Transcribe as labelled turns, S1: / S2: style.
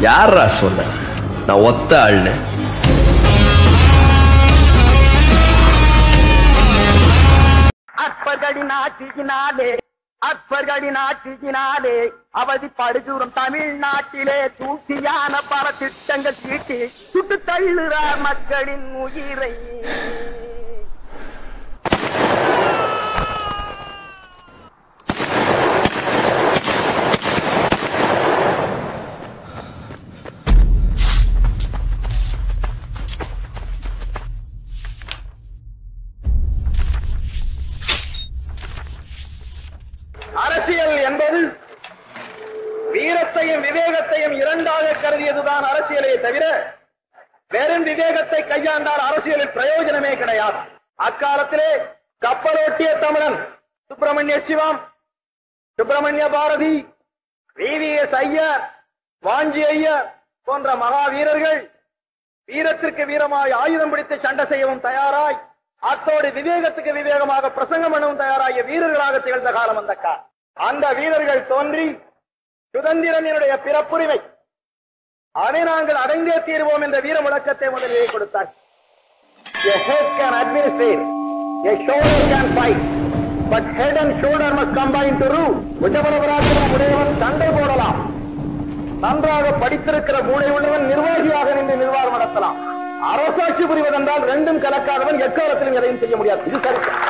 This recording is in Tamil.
S1: யாரா சொன்ன நான் ஒத்த ஆள்னு.
S2: அற்பர்களின் ஆட்சியினாலே அற்பர்களின் ஆட்சியினாலே அவதிப்படுகிறோம் தமிழ்நாட்டிலே தூக்கியான பல திட்டங்கள் தீட்டி சுட்டு தள்ளுறார் மக்களின் உயிரை அரசியல் என்பது வீரத்தையும் விவேகத்தையும் இரண்டாக கருதியதுதான் அரசியலே தவிர வெறும் விவேகத்தை கையாண்டால் அரசியலில் பிரயோஜனமே கிடையாது. அக்காலத்திலே கப்பலோட்டிய தமிழன் Subramaniya Sivam Subramaniya Bharathi V V S Iyer Vanchi Iyer போன்ற மகாவீரர்கள் வீரத்திற்கு வீரமாய் ஆயுதம் பிடித்து சண்டை செய்யவும் தயாராய் அத்தோடு விவேகத்துக்கு விவேகமாக பிரசங்கம் பண்ணவும் தயாராகிய வீரர்களாக திகழ்ந்த காலம் அந்த காலம். அந்த வீரர்கள் தோன்றி சுதந்திரனினுடைய பிறப்புரிமை. அதை நாங்கள் அடைந்தே தீர்வோம் என்ற வீர முழக்கத்தை முதலிலே கொடுத்தார். A head can administrate, a shoulder can fight, but head and shoulder must combine to rule. உடையவன் சண்டை போடலாம். நன்றாக படித்திருக்கிற மூளை உள்ளவன் நிர்வாகியாக நின்று நிர்வாகம் நடத்தலாம். அரசாட்சி புரிவதென்றால் ரெண்டும் கலக்காதவன் எக்காலத்திலும் எதையும் செய்ய முடியாது. இது சரித்திரம்.